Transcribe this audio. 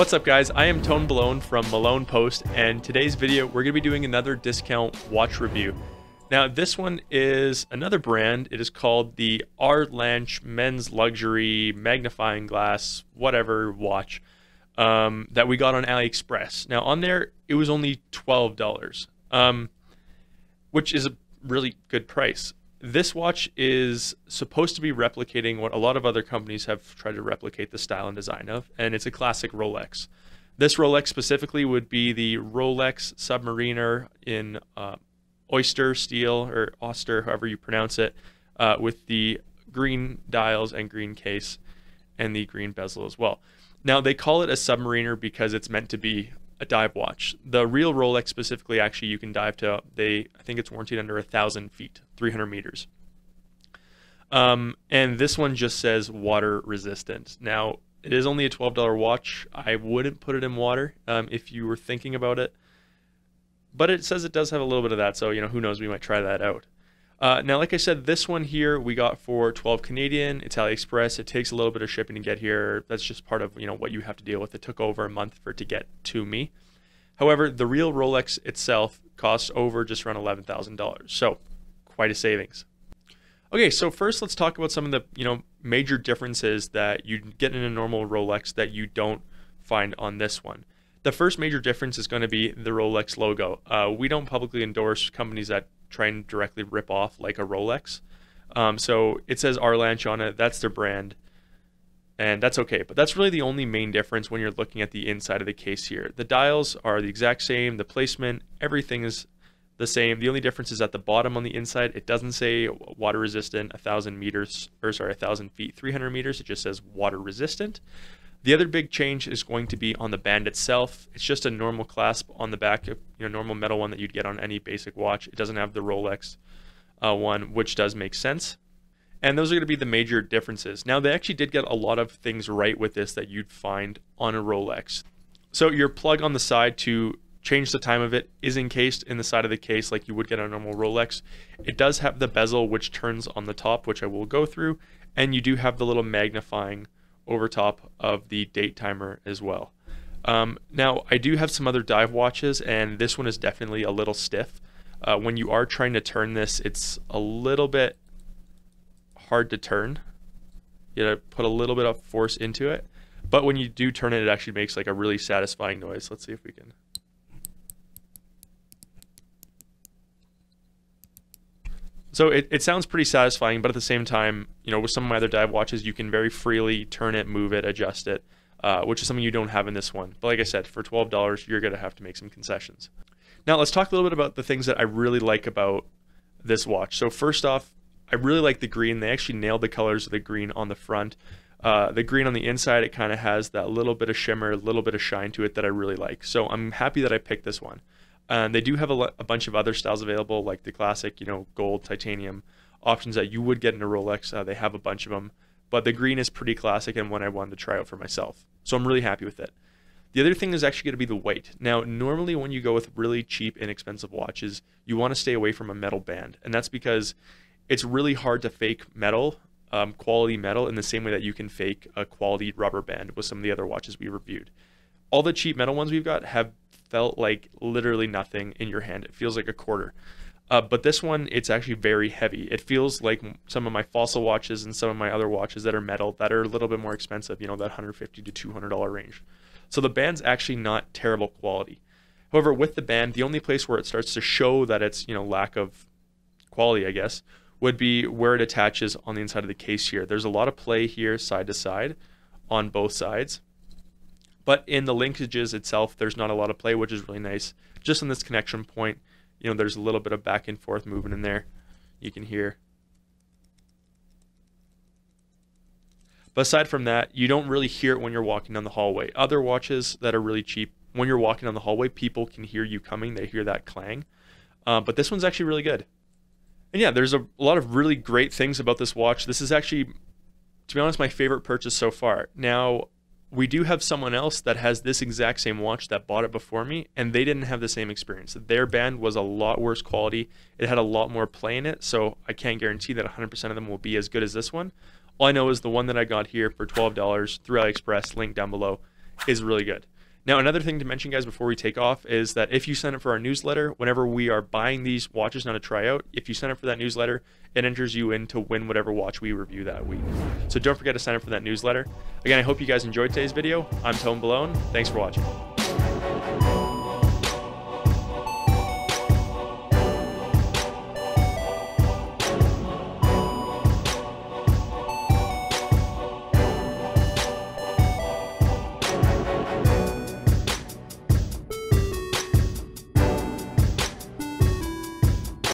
What's up guys, I am Tone Malone from Malone Post and today's video we're going to be doing another discount watch review. Now this one is another brand, it is called the Arlanch Men's Luxury Magnifying Glass whatever watch um, that we got on AliExpress. Now on there it was only $12, um, which is a really good price this watch is supposed to be replicating what a lot of other companies have tried to replicate the style and design of, and it's a classic Rolex. This Rolex specifically would be the Rolex Submariner in uh, oyster steel or oyster, however you pronounce it, uh, with the green dials and green case and the green bezel as well. Now they call it a Submariner because it's meant to be a dive watch. The real Rolex specifically, actually, you can dive to they I think it's warranted under a thousand feet, 300 meters. Um, and this one just says water resistant. Now it is only a $12 watch. I wouldn't put it in water um, if you were thinking about it, but it says it does have a little bit of that. So you know who knows, we might try that out. Uh, now, like I said, this one here we got for 12 Canadian. It's AliExpress. It takes a little bit of shipping to get here. That's just part of you know what you have to deal with. It took over a month for it to get to me. However, the real Rolex itself costs over just around $11,000. So, quite a savings. Okay, so first let's talk about some of the you know major differences that you get in a normal Rolex that you don't find on this one. The first major difference is going to be the Rolex logo. Uh, we don't publicly endorse companies that try and directly rip off like a Rolex. Um, so it says Arlanch on it. That's their brand. And that's okay. But that's really the only main difference when you're looking at the inside of the case here. The dials are the exact same. The placement, everything is the same. The only difference is at the bottom on the inside. It doesn't say water resistant, 1,000 meters, or sorry, 1,000 feet, 300 meters. It just says water resistant. The other big change is going to be on the band itself. It's just a normal clasp on the back, you know, normal metal one that you'd get on any basic watch. It doesn't have the Rolex uh, one, which does make sense. And those are going to be the major differences. Now, they actually did get a lot of things right with this that you'd find on a Rolex. So your plug on the side to change the time of it is encased in the side of the case like you would get on a normal Rolex. It does have the bezel which turns on the top, which I will go through, and you do have the little magnifying over top of the date timer as well. Um, now, I do have some other dive watches, and this one is definitely a little stiff. Uh, when you are trying to turn this, it's a little bit hard to turn. You gotta put a little bit of force into it. But when you do turn it, it actually makes like a really satisfying noise. Let's see if we can. So it, it sounds pretty satisfying, but at the same time, you know, with some of my other dive watches, you can very freely turn it, move it, adjust it, uh, which is something you don't have in this one. But like I said, for $12, you're going to have to make some concessions. Now let's talk a little bit about the things that I really like about this watch. So first off, I really like the green. They actually nailed the colors of the green on the front. Uh, the green on the inside, it kind of has that little bit of shimmer, a little bit of shine to it that I really like. So I'm happy that I picked this one. And they do have a, a, bunch of other styles available, like the classic, you know, gold, titanium options that you would get in a Rolex. Uh, they have a bunch of them, but the green is pretty classic and one I wanted to try out for myself. So I'm really happy with it. The other thing is actually going to be the weight. Now, normally when you go with really cheap, inexpensive watches, you want to stay away from a metal band, and that's because it's really hard to fake metal, um, quality metal, in the same way that you can fake a quality rubber band with some of the other watches we reviewed. All the cheap metal ones we've got have felt like literally nothing in your hand. It feels like a quarter. Uh, but this one, it's actually very heavy. It feels like some of my fossil watches and some of my other watches that are metal that are a little bit more expensive, you know, that 150 to $200 range. So the band's actually not terrible quality. However, with the band, the only place where it starts to show that it's, you know, lack of quality, I guess, would be where it attaches on the inside of the case here. There's a lot of play here side to side on both sides. But in the linkages itself, there's not a lot of play, which is really nice. Just on this connection point, you know, there's a little bit of back and forth movement in there. You can hear. But aside from that, you don't really hear it when you're walking down the hallway. Other watches that are really cheap, when you're walking down the hallway, people can hear you coming. They hear that clang. Uh, but this one's actually really good. And yeah, there's a, a lot of really great things about this watch. This is actually, to be honest, my favorite purchase so far. Now, we do have someone else that has this exact same watch that bought it before me, and they didn't have the same experience. Their band was a lot worse quality. It had a lot more play in it, so I can't guarantee that 100% of them will be as good as this one. All I know is the one that I got here for $12 through AliExpress, link down below, is really good. Now, another thing to mention, guys, before we take off is that if you sign up for our newsletter, whenever we are buying these watches now a tryout, if you sign up for that newsletter, it enters you in to win whatever watch we review that week. So don't forget to sign up for that newsletter. Again, I hope you guys enjoyed today's video. I'm Tone Balone. Thanks for watching.